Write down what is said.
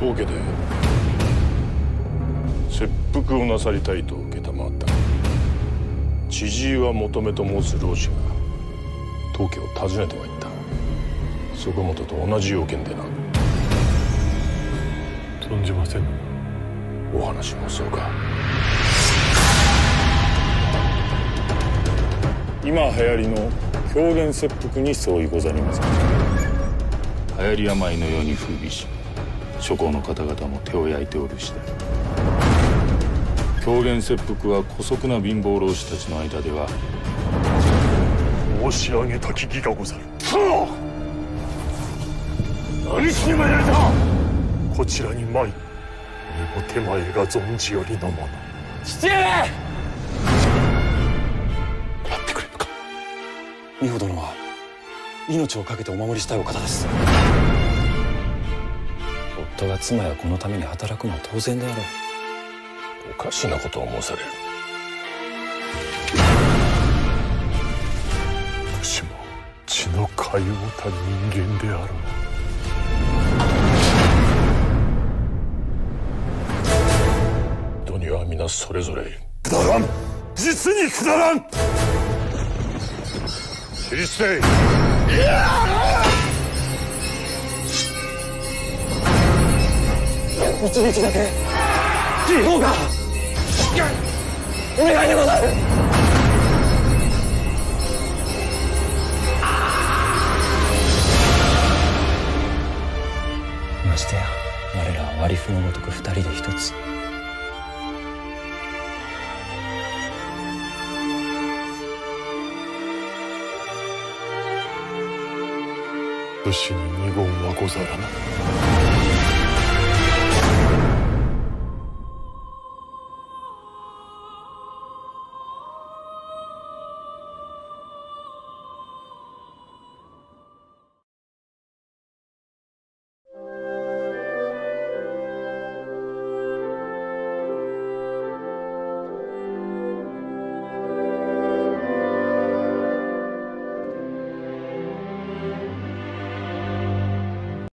当家で切腹をなさりたいと承った。千々岩求めと申す老師が当家を訪ねてまいった。そこ元と同じ要件でな。存じませぬ。お話もそうか。今流行りの狂言切腹に相違ござりません。流行り病のように風靡し諸侯の方々も手を焼いておる次第。狂言切腹は姑息な貧乏老師たちの間では申し上げたき儀がござる。何しに参られた？こちらに参身の手前が存じよりのもの。父上！待ってくれぬか？美穂殿は命を懸けてお守りしたいお方です夫が妻や子のために働くのは当然であろう。おかしなことを申される。武士も血の通うた人間であろう。人には皆それぞれ。くだらん。実にくだらん。切り捨て一日だけどうかお願いでござるましてや我らは割り符のごとく二人で一つ。武士に二言はござらぬ。